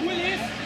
Willis.